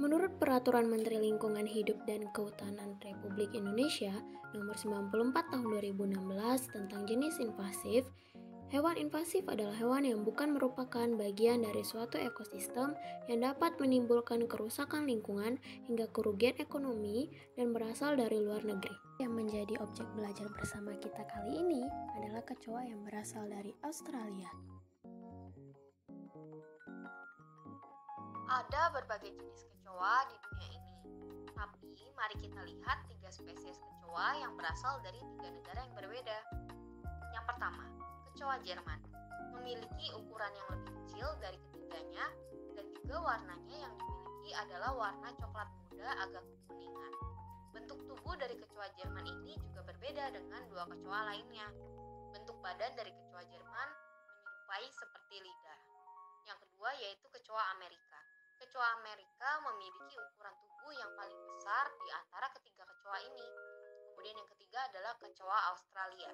Menurut Peraturan Menteri Lingkungan Hidup dan Kehutanan Republik Indonesia Nomor 94 Tahun 2016 tentang jenis invasif, hewan invasif adalah hewan yang bukan merupakan bagian dari suatu ekosistem yang dapat menimbulkan kerusakan lingkungan hingga kerugian ekonomi dan berasal dari luar negeri. Yang menjadi objek belajar bersama kita kali ini adalah kecoa yang berasal dari Australia. Ada berbagai jenis kecoa di dunia ini. Tapi mari kita lihat tiga spesies kecoa yang berasal dari tiga negara yang berbeda. Yang pertama, kecoa Jerman memiliki ukuran yang lebih kecil dari ketiganya dan juga warnanya yang dimiliki adalah warna coklat muda agak kekuningan. Bentuk tubuh dari kecoa Jerman ini juga berbeda dengan dua kecoa lainnya. Bentuk badan dari kecoa Jerman menyerupai seperti lidah. Yang kedua yaitu kecoa Amerika. Kecoa Amerika memiliki ukuran tubuh yang paling besar di antara ketiga kecoa ini. Kemudian yang ketiga adalah kecoa Australia.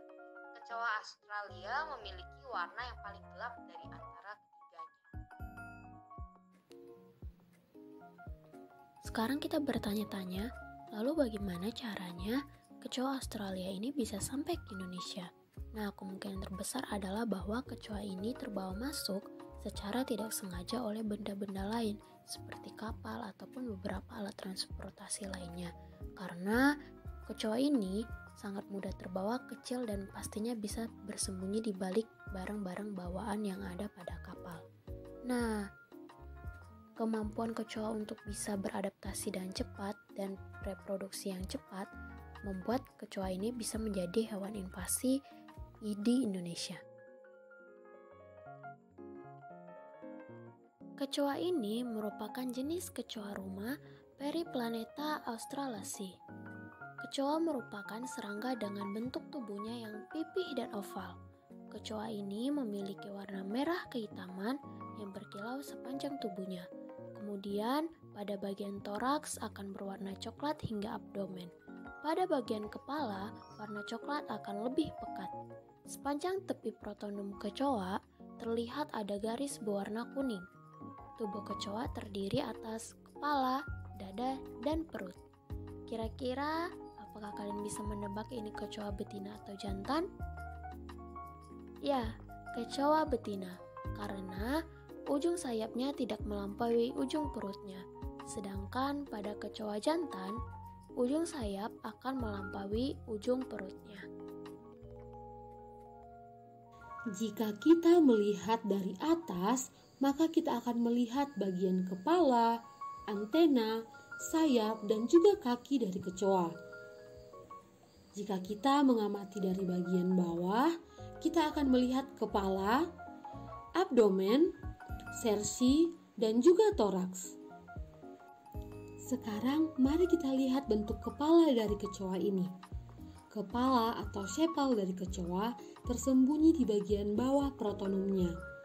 Kecoa Australia memiliki warna yang paling gelap dari antara ketiganya. Sekarang kita bertanya-tanya, lalu bagaimana caranya kecoa Australia ini bisa sampai ke Indonesia? Nah, kemungkinan terbesar adalah bahwa kecoa ini terbawa masuk secara tidak sengaja oleh benda-benda lain seperti kapal ataupun beberapa alat transportasi lainnya. Karena kecoa ini sangat mudah terbawa kecil dan pastinya bisa bersembunyi di balik barang-barang bawaan yang ada pada kapal. Nah, kemampuan kecoa untuk bisa beradaptasi dan cepat dan reproduksi yang cepat membuat kecoa ini bisa menjadi hewan invasi di Indonesia. Kecoa ini merupakan jenis kecoa rumah Periplaneta australasi. Kecoa merupakan serangga dengan bentuk tubuhnya yang pipih dan oval. Kecoa ini memiliki warna merah kehitaman yang berkilau sepanjang tubuhnya. Kemudian, pada bagian toraks akan berwarna coklat hingga abdomen. Pada bagian kepala, warna coklat akan lebih pekat. Sepanjang tepi protonum kecoa, terlihat ada garis berwarna kuning. Tubuh kecoa terdiri atas kepala, dada, dan perut. Kira-kira apakah kalian bisa menebak ini kecoa betina atau jantan? Ya, kecoa betina karena ujung sayapnya tidak melampaui ujung perutnya. Sedangkan pada kecoa jantan, ujung sayap akan melampaui ujung perutnya. Jika kita melihat dari atas, maka kita akan melihat bagian kepala, antena, sayap, dan juga kaki dari kecoa. Jika kita mengamati dari bagian bawah, kita akan melihat kepala, abdomen, sersi, dan juga toraks. Sekarang, mari kita lihat bentuk kepala dari kecoa ini. Kepala atau sepal dari kecoa tersembunyi di bagian bawah protonumnya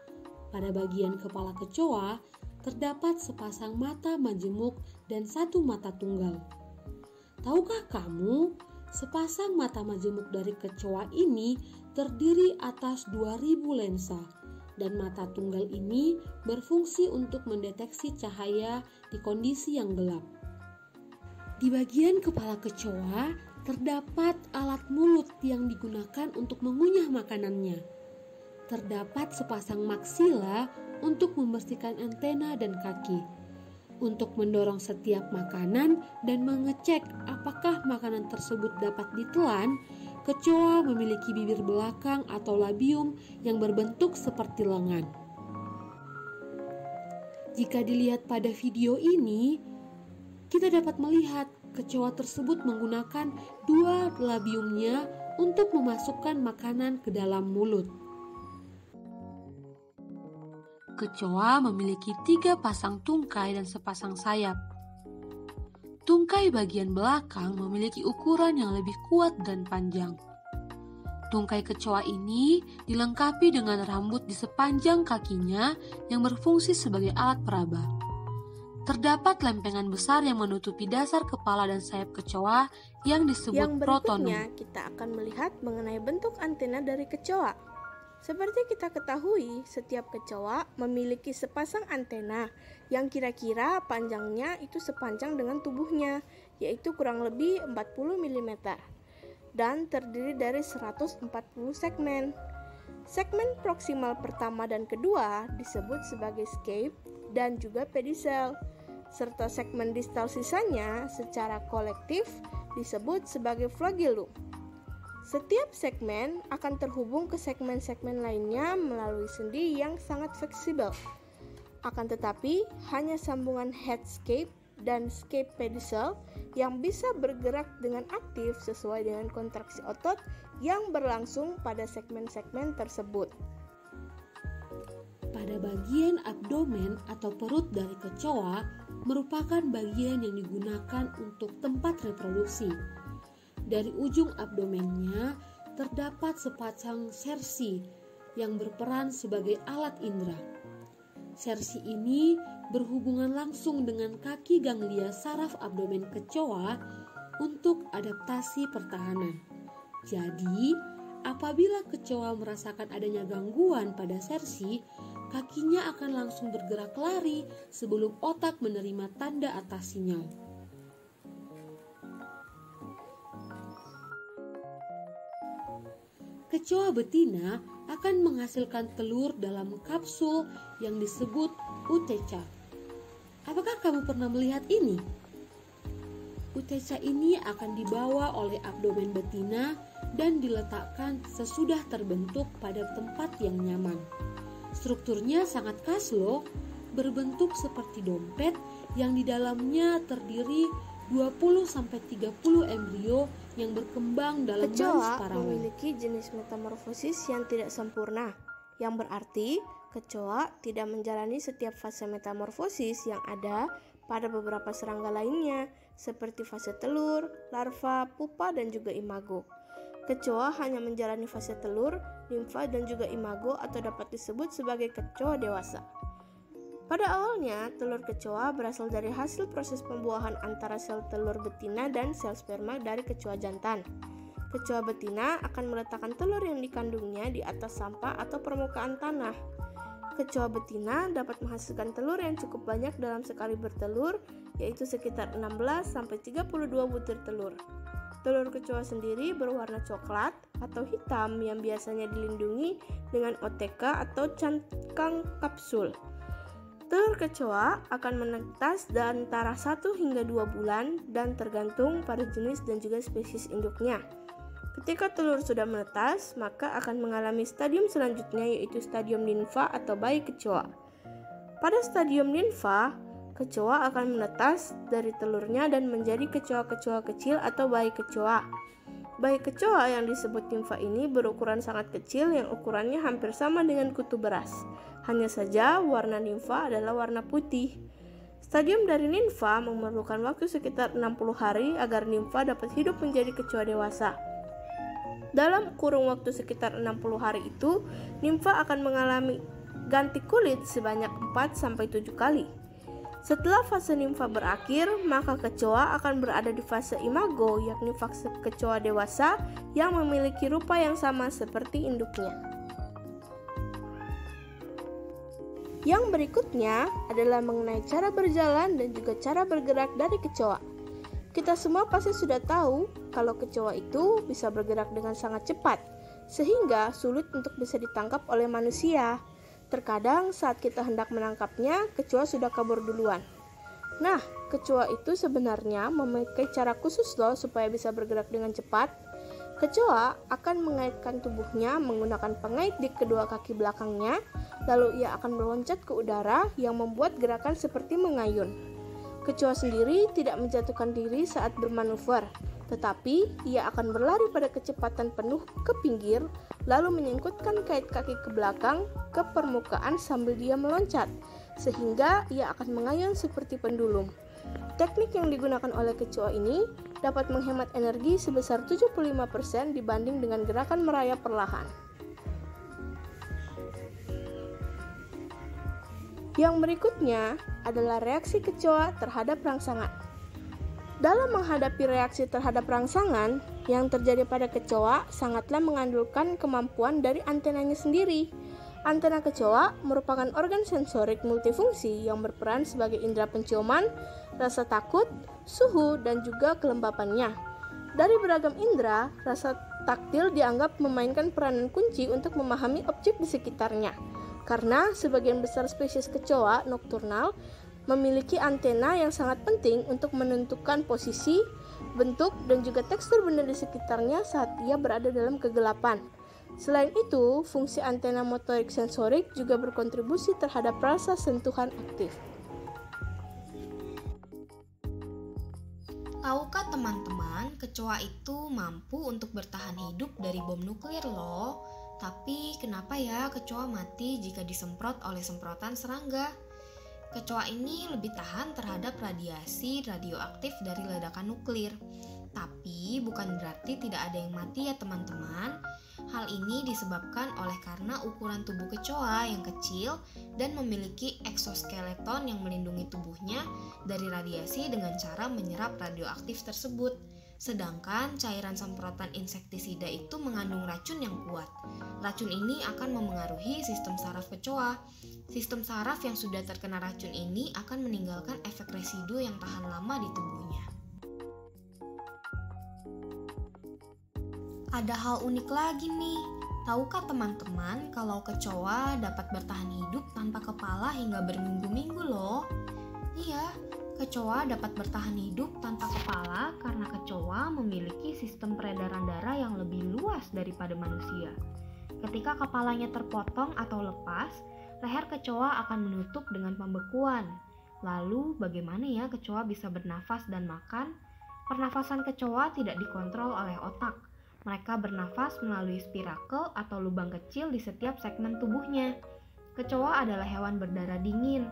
pada bagian kepala kecoa terdapat sepasang mata majemuk dan satu mata tunggal. Tahukah kamu, sepasang mata majemuk dari kecoa ini terdiri atas 2000 lensa dan mata tunggal ini berfungsi untuk mendeteksi cahaya di kondisi yang gelap. Di bagian kepala kecoa terdapat alat mulut yang digunakan untuk mengunyah makanannya terdapat sepasang maksila untuk membersihkan antena dan kaki, untuk mendorong setiap makanan dan mengecek apakah makanan tersebut dapat ditelan. Kecoa memiliki bibir belakang atau labium yang berbentuk seperti lengan. Jika dilihat pada video ini, kita dapat melihat kecoa tersebut menggunakan dua labiumnya untuk memasukkan makanan ke dalam mulut. Kecoa memiliki tiga pasang tungkai dan sepasang sayap. Tungkai bagian belakang memiliki ukuran yang lebih kuat dan panjang. Tungkai kecoa ini dilengkapi dengan rambut di sepanjang kakinya yang berfungsi sebagai alat peraba. Terdapat lempengan besar yang menutupi dasar kepala dan sayap kecoa yang disebut yang protonum. kita akan melihat mengenai bentuk antena dari kecoa. Seperti kita ketahui, setiap kecoa memiliki sepasang antena yang kira-kira panjangnya itu sepanjang dengan tubuhnya, yaitu kurang lebih 40 mm dan terdiri dari 140 segmen. Segmen proksimal pertama dan kedua disebut sebagai scape dan juga pedicel, serta segmen distal sisanya secara kolektif disebut sebagai flagellum. Setiap segmen akan terhubung ke segmen-segmen lainnya melalui sendi yang sangat fleksibel. Akan tetapi, hanya sambungan headscape dan scape pedicel yang bisa bergerak dengan aktif sesuai dengan kontraksi otot yang berlangsung pada segmen-segmen tersebut. Pada bagian abdomen atau perut dari kecoa merupakan bagian yang digunakan untuk tempat reproduksi. Dari ujung abdomennya terdapat sepasang sersi yang berperan sebagai alat indera. Sersi ini berhubungan langsung dengan kaki ganglia saraf abdomen kecoa untuk adaptasi pertahanan. Jadi, apabila kecoa merasakan adanya gangguan pada sersi, kakinya akan langsung bergerak lari sebelum otak menerima tanda atas sinyal. Kecoa betina akan menghasilkan telur dalam kapsul yang disebut uteca. Apakah kamu pernah melihat ini? Uteca ini akan dibawa oleh abdomen betina dan diletakkan sesudah terbentuk pada tempat yang nyaman. Strukturnya sangat khas loh, berbentuk seperti dompet yang di dalamnya terdiri 20-30 embrio yang berkembang dalam Kecoa memiliki jenis metamorfosis yang tidak sempurna, yang berarti kecoa tidak menjalani setiap fase metamorfosis yang ada pada beberapa serangga lainnya, seperti fase telur, larva, pupa, dan juga imago. Kecoa hanya menjalani fase telur, limfa, dan juga imago atau dapat disebut sebagai kecoa dewasa. Pada awalnya, telur kecoa berasal dari hasil proses pembuahan antara sel telur betina dan sel sperma dari kecoa jantan. Kecoa betina akan meletakkan telur yang dikandungnya di atas sampah atau permukaan tanah. Kecoa betina dapat menghasilkan telur yang cukup banyak dalam sekali bertelur, yaitu sekitar 16-32 butir telur. Telur kecoa sendiri berwarna coklat atau hitam yang biasanya dilindungi dengan OTK atau cangkang kapsul. Telur kecoa akan menetas antara 1 hingga 2 bulan dan tergantung pada jenis dan juga spesies induknya. Ketika telur sudah menetas, maka akan mengalami stadium selanjutnya yaitu stadium nimfa atau bayi kecoa. Pada stadium nimfa, kecoa akan menetas dari telurnya dan menjadi kecoa-kecoa kecil atau bayi kecoa. Bayi kecoa yang disebut nimfa ini berukuran sangat kecil yang ukurannya hampir sama dengan kutu beras. Hanya saja warna nimfa adalah warna putih. Stadium dari nimfa memerlukan waktu sekitar 60 hari agar nimfa dapat hidup menjadi kecoa dewasa. Dalam kurung waktu sekitar 60 hari itu, nimfa akan mengalami ganti kulit sebanyak 4-7 kali. Setelah fase nimfa berakhir, maka kecoa akan berada di fase imago, yakni fase kecoa dewasa yang memiliki rupa yang sama seperti induknya. Yang berikutnya adalah mengenai cara berjalan dan juga cara bergerak dari kecoa. Kita semua pasti sudah tahu kalau kecoa itu bisa bergerak dengan sangat cepat, sehingga sulit untuk bisa ditangkap oleh manusia. Terkadang saat kita hendak menangkapnya, kecoa sudah kabur duluan. Nah, kecoa itu sebenarnya memakai cara khusus loh supaya bisa bergerak dengan cepat. Kecoa akan mengaitkan tubuhnya menggunakan pengait di kedua kaki belakangnya lalu ia akan meloncat ke udara yang membuat gerakan seperti mengayun. Kecoa sendiri tidak menjatuhkan diri saat bermanuver, tetapi ia akan berlari pada kecepatan penuh ke pinggir, lalu menyangkutkan kait kaki ke belakang ke permukaan sambil dia meloncat, sehingga ia akan mengayun seperti pendulum. Teknik yang digunakan oleh kecoa ini dapat menghemat energi sebesar 75% dibanding dengan gerakan merayap perlahan. Yang berikutnya adalah reaksi kecoa terhadap rangsangan. Dalam menghadapi reaksi terhadap rangsangan yang terjadi pada kecoa sangatlah mengandalkan kemampuan dari antenanya sendiri. Antena kecoa merupakan organ sensorik multifungsi yang berperan sebagai indera penciuman, rasa takut, suhu, dan juga kelembapannya. Dari beragam indera, rasa taktil dianggap memainkan peranan kunci untuk memahami objek di sekitarnya. Karena sebagian besar spesies kecoa nokturnal memiliki antena yang sangat penting untuk menentukan posisi, bentuk, dan juga tekstur benda di sekitarnya saat ia berada dalam kegelapan. Selain itu, fungsi antena motorik sensorik juga berkontribusi terhadap rasa sentuhan aktif. Tahukah teman-teman, kecoa itu mampu untuk bertahan hidup dari bom nuklir loh. Tapi kenapa ya kecoa mati jika disemprot oleh semprotan serangga? Kecoa ini lebih tahan terhadap radiasi radioaktif dari ledakan nuklir. Tapi bukan berarti tidak ada yang mati ya teman-teman. Hal ini disebabkan oleh karena ukuran tubuh kecoa yang kecil dan memiliki eksoskeleton yang melindungi tubuhnya dari radiasi dengan cara menyerap radioaktif tersebut. Sedangkan cairan semprotan insektisida itu mengandung racun yang kuat. Racun ini akan memengaruhi sistem saraf kecoa. Sistem saraf yang sudah terkena racun ini akan meninggalkan efek residu yang tahan lama di tubuhnya. Ada hal unik lagi nih. Tahukah teman-teman kalau kecoa dapat bertahan hidup tanpa kepala hingga berminggu-minggu loh? Iya, Kecoa dapat bertahan hidup tanpa kepala karena kecoa memiliki sistem peredaran darah yang lebih luas daripada manusia. Ketika kepalanya terpotong atau lepas, leher kecoa akan menutup dengan pembekuan. Lalu, bagaimana ya kecoa bisa bernafas dan makan? Pernafasan kecoa tidak dikontrol oleh otak. Mereka bernafas melalui spirakel atau lubang kecil di setiap segmen tubuhnya. Kecoa adalah hewan berdarah dingin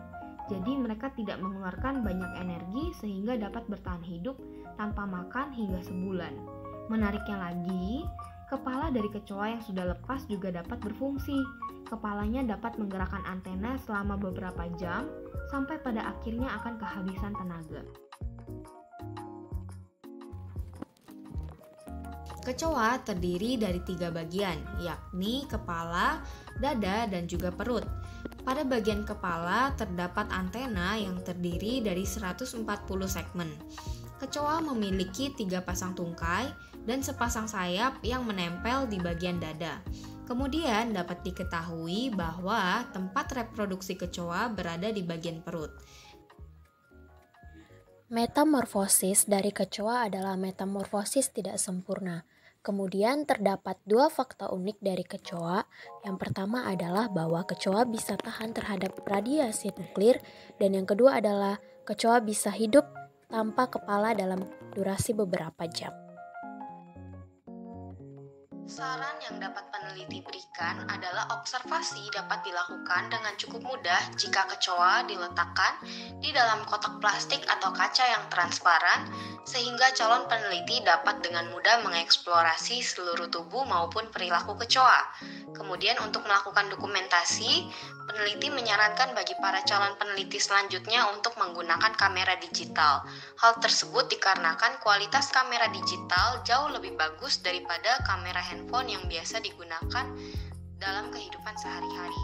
jadi mereka tidak mengeluarkan banyak energi sehingga dapat bertahan hidup tanpa makan hingga sebulan. Menariknya lagi, kepala dari kecoa yang sudah lepas juga dapat berfungsi. Kepalanya dapat menggerakkan antena selama beberapa jam sampai pada akhirnya akan kehabisan tenaga. Kecoa terdiri dari tiga bagian, yakni kepala, dada, dan juga perut. Pada bagian kepala terdapat antena yang terdiri dari 140 segmen. Kecoa memiliki tiga pasang tungkai dan sepasang sayap yang menempel di bagian dada. Kemudian dapat diketahui bahwa tempat reproduksi kecoa berada di bagian perut. Metamorfosis dari kecoa adalah metamorfosis tidak sempurna. Kemudian terdapat dua fakta unik dari kecoa. Yang pertama adalah bahwa kecoa bisa tahan terhadap radiasi nuklir dan yang kedua adalah kecoa bisa hidup tanpa kepala dalam durasi beberapa jam. Saran yang dapat peneliti berikan adalah observasi dapat dilakukan dengan cukup mudah jika kecoa diletakkan di dalam kotak plastik atau kaca yang transparan sehingga calon peneliti dapat dengan mudah mengeksplorasi seluruh tubuh maupun perilaku kecoa. Kemudian untuk melakukan dokumentasi, peneliti menyarankan bagi para calon peneliti selanjutnya untuk menggunakan kamera digital. Hal tersebut dikarenakan kualitas kamera digital jauh lebih bagus daripada kamera handphone yang biasa digunakan dalam kehidupan sehari-hari.